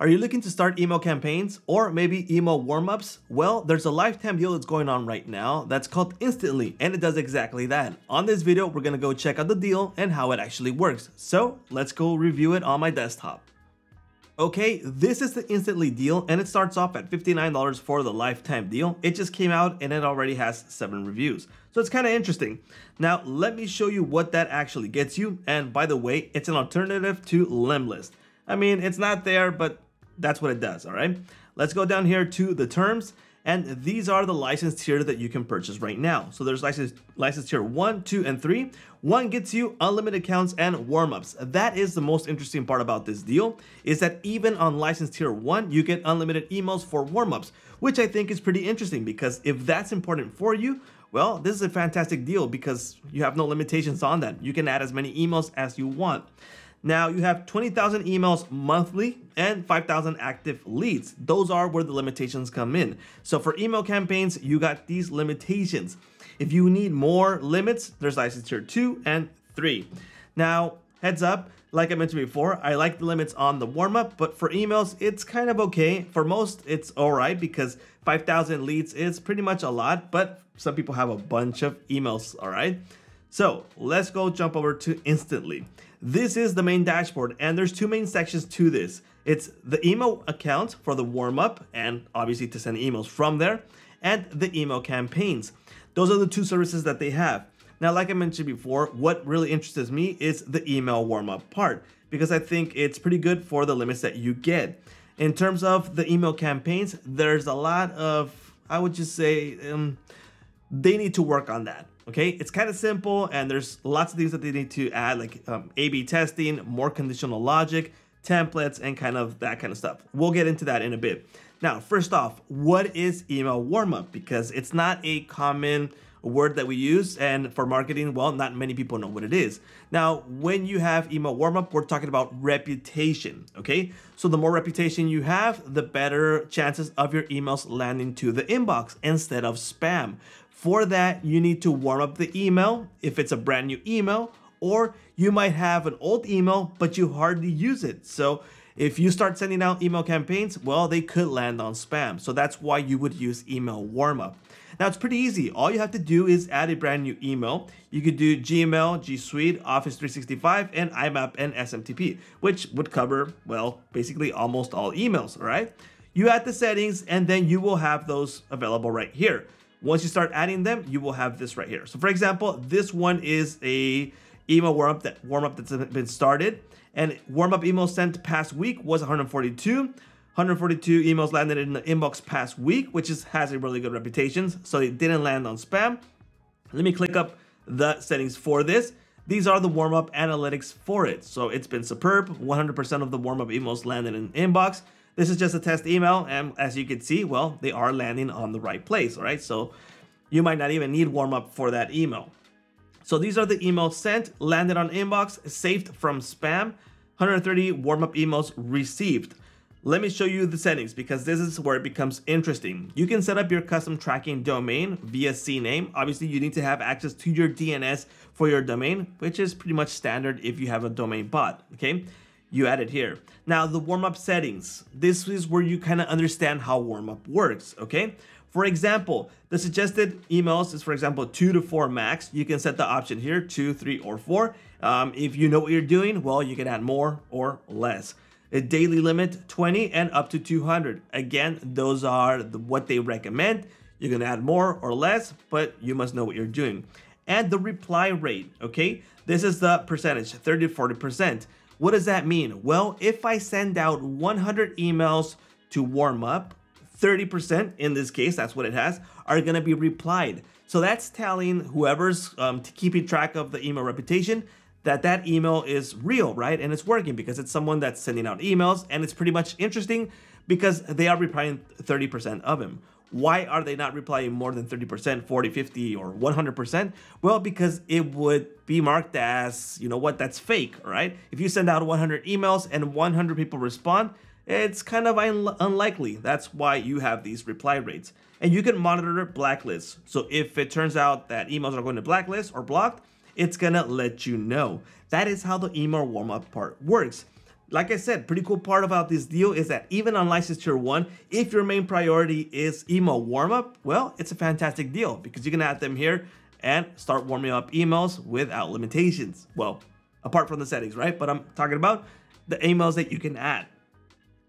Are you looking to start email campaigns or maybe email warm-ups? Well, there's a lifetime deal that's going on right now that's called Instantly and it does exactly that. On this video, we're gonna go check out the deal and how it actually works. So let's go review it on my desktop. Okay, this is the Instantly deal and it starts off at $59 for the lifetime deal. It just came out and it already has seven reviews. So it's kind of interesting. Now, let me show you what that actually gets you. And by the way, it's an alternative to Lemlist. I mean, it's not there, but that's what it does, all right? Let's go down here to the terms. And these are the license tier that you can purchase right now. So there's license, license tier one, two, and three. One gets you unlimited accounts and warm-ups. That is the most interesting part about this deal, is that even on license tier one, you get unlimited emails for warm-ups, which I think is pretty interesting because if that's important for you, well, this is a fantastic deal because you have no limitations on that. You can add as many emails as you want. Now you have 20,000 emails monthly and 5,000 active leads. Those are where the limitations come in. So for email campaigns, you got these limitations. If you need more limits, there's license tier two and three. Now, heads up, like I mentioned before, I like the limits on the warm up, but for emails, it's kind of okay. For most, it's all right because 5,000 leads is pretty much a lot, but some people have a bunch of emails, all right? So let's go jump over to Instantly. This is the main dashboard and there's two main sections to this. It's the email account for the warm up and obviously to send emails from there and the email campaigns. Those are the two services that they have. Now, like I mentioned before, what really interests me is the email warm up part because I think it's pretty good for the limits that you get. In terms of the email campaigns, there's a lot of, I would just say, um, they need to work on that. Okay, it's kind of simple and there's lots of things that they need to add like um, A-B testing, more conditional logic, templates, and kind of that kind of stuff. We'll get into that in a bit. Now, first off, what is email warm-up? Because it's not a common word that we use and for marketing, well, not many people know what it is. Now, when you have email warm-up, we're talking about reputation, okay? So the more reputation you have, the better chances of your emails landing to the inbox instead of spam. For that, you need to warm up the email if it's a brand new email, or you might have an old email, but you hardly use it. So if you start sending out email campaigns, well, they could land on spam. So that's why you would use email warm-up. Now it's pretty easy. All you have to do is add a brand new email. You could do Gmail, G Suite, Office 365, and IMAP and SMTP, which would cover, well, basically almost all emails, all right? You add the settings and then you will have those available right here. Once you start adding them, you will have this right here. So for example, this one is a email warm up that warm up that's been started, and warm up email sent past week was 142. 142 emails landed in the inbox past week, which is has a really good reputation, so it didn't land on spam. Let me click up the settings for this. These are the warm-up analytics for it. So it's been superb. 100% of the warm-up emails landed in inbox. This is just a test email, and as you can see, well, they are landing on the right place, all right? So you might not even need warm up for that email. So these are the emails sent, landed on inbox, saved from spam, 130 warm up emails received. Let me show you the settings because this is where it becomes interesting. You can set up your custom tracking domain via CNAME. Obviously, you need to have access to your DNS for your domain, which is pretty much standard if you have a domain bot, okay? you add it here. Now the warm-up settings, this is where you kind of understand how warm-up works, okay? For example, the suggested emails is for example two to four max. You can set the option here, two, three, or four. Um, if you know what you're doing, well, you can add more or less. A daily limit 20 and up to 200. Again, those are the, what they recommend. You can add more or less, but you must know what you're doing. And the reply rate, okay? This is the percentage, 30 to 40%. What does that mean? Well, if I send out 100 emails to warm up, 30% in this case, that's what it has, are gonna be replied. So that's telling whoever's um, keeping track of the email reputation that that email is real, right? And it's working because it's someone that's sending out emails and it's pretty much interesting because they are replying 30% of them. Why are they not replying more than 30%, 40, 50, or 100%? Well, because it would be marked as, you know what, that's fake, right? If you send out 100 emails and 100 people respond, it's kind of un unlikely. That's why you have these reply rates. And you can monitor blacklists. So if it turns out that emails are going to blacklist or blocked, it's gonna let you know. That is how the email warm-up part works. like I said, pretty cool part about this deal is that even on license tier one, if your main priority is email warm up, well, it's a fantastic deal because you can add them here and start warming up emails without limitations. Well, apart from the settings, right? But I'm talking about the emails that you can add.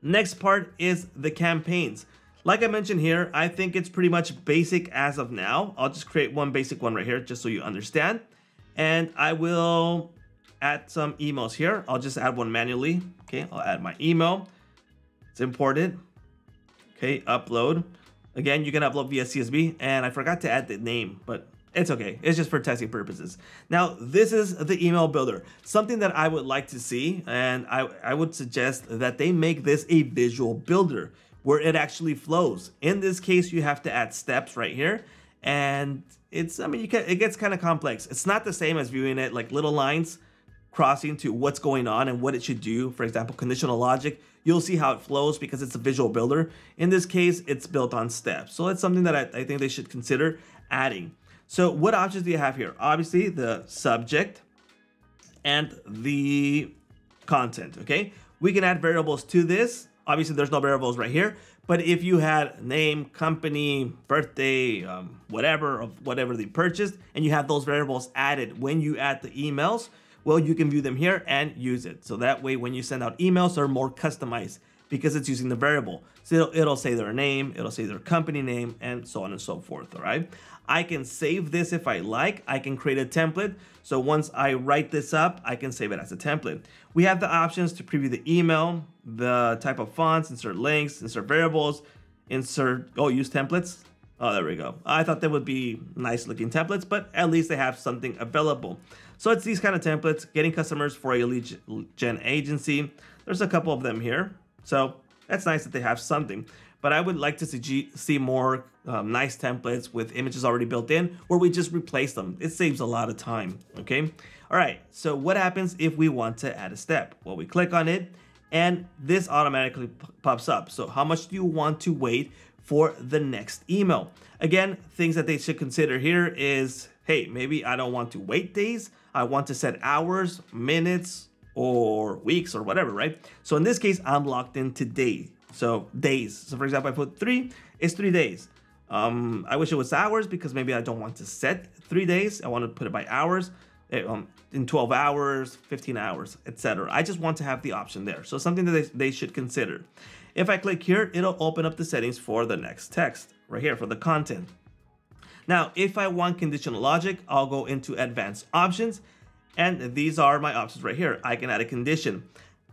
Next part is the campaigns. Like I mentioned here, I think it's pretty much basic as of now. I'll just create one basic one right here just so you understand. And I will add some emails here. I'll just add one manually. Okay, I'll add my email. It's imported. Okay, upload. Again, you can upload via CSV and I forgot to add the name, but it's okay. It's just for testing purposes. Now, this is the email builder. Something that I would like to see, and I, I would suggest that they make this a visual builder where it actually flows. In this case, you have to add steps right here. And it's, I mean, you can, it gets kind of complex. It's not the same as viewing it like little lines crossing to what's going on and what it should do. For example, conditional logic, you'll see how it flows because it's a visual builder. In this case, it's built on steps. So that's something that I, I think they should consider adding. So what options do you have here? Obviously the subject and the content, okay? We can add variables to this. Obviously there's no variables right here, but if you had name, company, birthday, um, whatever of whatever they purchased, and you have those variables added when you add the emails, well, you can view them here and use it. So that way, when you send out emails, they're more customized because it's using the variable. So it'll, it'll say their name, it'll say their company name, and so on and so forth, all right? I can save this if I like. I can create a template. So once I write this up, I can save it as a template. We have the options to preview the email, the type of fonts, insert links, insert variables, insert, oh, use templates. Oh, there we go. I thought they would be nice looking templates, but at least they have something available. So it's these kind of templates, getting customers for a lead gen agency. There's a couple of them here. So that's nice that they have something but I would like to see, see more um, nice templates with images already built in where we just replace them. It saves a lot of time, okay? All right, so what happens if we want to add a step? Well, we click on it and this automatically pops up. So how much do you want to wait for the next email? Again, things that they should consider here is, hey, maybe I don't want to wait days. I want to set hours, minutes, or weeks or whatever, right? So in this case, I'm locked in today. So days. So for example, I put three, it's three days. Um, I wish it was hours because maybe I don't want to set three days. I want to put it by hours, eh, um, in 12 hours, 15 hours, etc. I just want to have the option there. So something that they, they should consider. If I click here, it'll open up the settings for the next text right here for the content. Now, if I want conditional logic, I'll go into advanced options and these are my options right here. I can add a condition.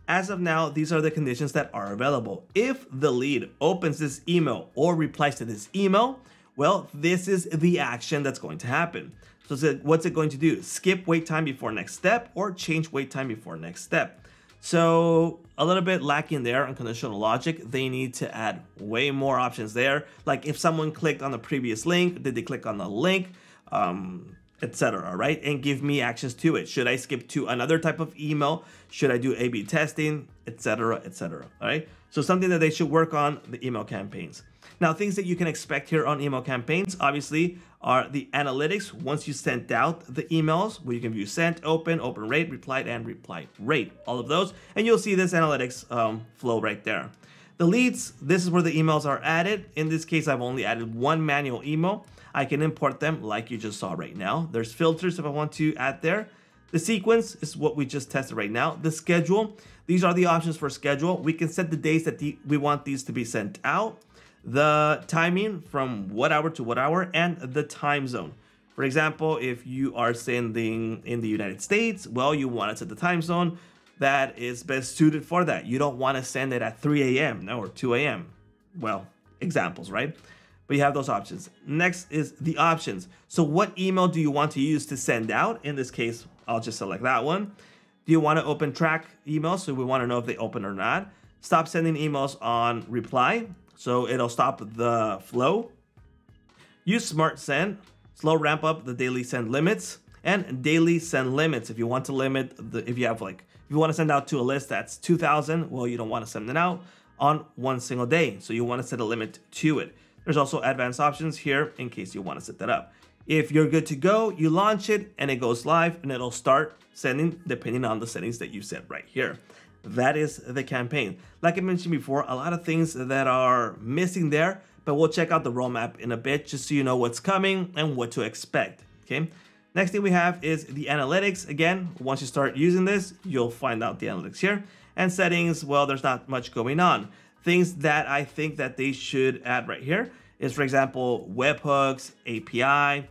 As of now, these are the conditions that are available. If the lead opens this email or replies to this email, well, this is the action that's going to happen. So what's it going to do? Skip wait time before next step or change wait time before next step. So a little bit lacking there on conditional logic. They need to add way more options there. Like if someone clicked on the previous link, did they click on the link? Um, etc. Right? And give me actions to it. Should I skip to another type of email? Should I do A/B testing, etc., etc. Right. So something that they should work on the email campaigns. Now, things that you can expect here on email campaigns, obviously, are the analytics once you sent out the emails, where you can view sent, open, open rate, replied, and reply rate. All of those, and you'll see this analytics um, flow right there. The leads, this is where the emails are added. In this case, I've only added one manual email. I can import them like you just saw right now. There's filters if I want to add there. The sequence is what we just tested right now. The schedule, these are the options for schedule. We can set the days that the, we want these to be sent out, the timing from what hour to what hour, and the time zone. For example, if you are sending in the United States, well, you want to set the time zone that is best suited for that. You don't want to send it at 3 a.m. No, or 2 a.m. Well, examples, right? But you have those options. Next is the options. So what email do you want to use to send out? In this case, I'll just select that one. Do you want to open track emails? So we want to know if they open or not. Stop sending emails on reply. So it'll stop the flow. Use smart send. Slow ramp up the daily send limits and daily send limits. If you want to limit the, if you have like, if you want to send out to a list that's 2000, well, you don't want to send it out on one single day. So you want to set a limit to it. There's also advanced options here in case you want to set that up. If you're good to go, you launch it and it goes live and it'll start sending depending on the settings that you set right here. that is the campaign. Like I mentioned before, a lot of things that are missing there, but we'll check out the roadmap in a bit just so you know what's coming and what to expect, okay? Next thing we have is the analytics. Again, once you start using this, you'll find out the analytics here. And settings, well, there's not much going on. Things that I think that they should add right here is, for example, webhooks, API,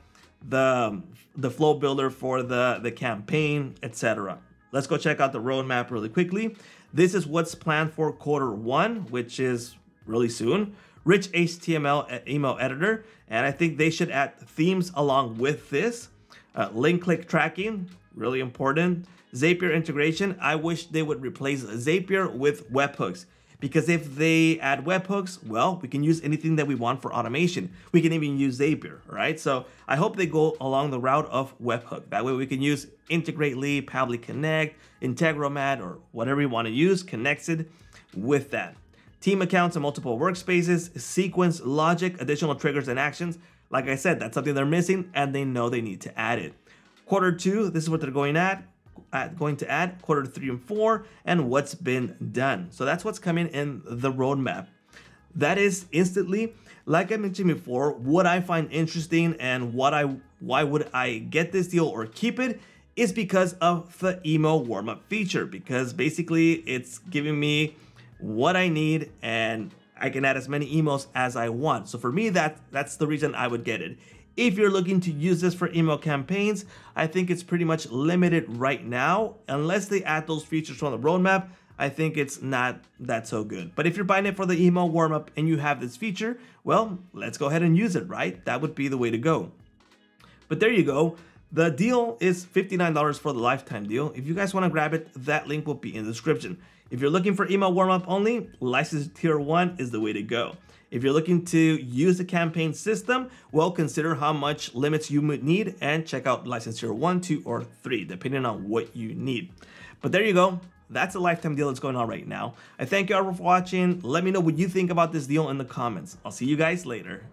the, the flow builder for the, the campaign, etc. Let's go check out the roadmap really quickly. This is what's planned for quarter one, which is really soon. Rich HTML email editor, and I think they should add themes along with this. Uh, link click tracking, really important. Zapier integration, I wish they would replace Zapier with webhooks because if they add webhooks, well, we can use anything that we want for automation. We can even use Zapier, right? So I hope they go along the route of webhook. That way we can use Integrately, Pabbly Connect, Integromat, or whatever you want to use connected with that. Team accounts and multiple workspaces, sequence, logic, additional triggers and actions. Like I said, that's something they're missing and they know they need to add it. Quarter two, this is what they're going at, going to add quarter three and four and what's been done. So that's what's coming in the roadmap. That is instantly, like I mentioned before, what I find interesting and what I why would I get this deal or keep it is because of the email warm-up feature because basically it's giving me what I need and I can add as many emails as I want. So for me, that that's the reason I would get it. If you're looking to use this for email campaigns, I think it's pretty much limited right now. Unless they add those features from the roadmap, I think it's not that so good. But if you're buying it for the email warm-up and you have this feature, well, let's go ahead and use it, right? That would be the way to go. But there you go. The deal is $59 for the lifetime deal. If you guys want to grab it, that link will be in the description. If you're looking for email warm-up only, license tier 1 is the way to go. If you're looking to use the campaign system, well, consider how much limits you would need and check out license tier 1, 2, or 3, depending on what you need. But there you go. That's a lifetime deal that's going on right now. I thank you all for watching. Let me know what you think about this deal in the comments. I'll see you guys later.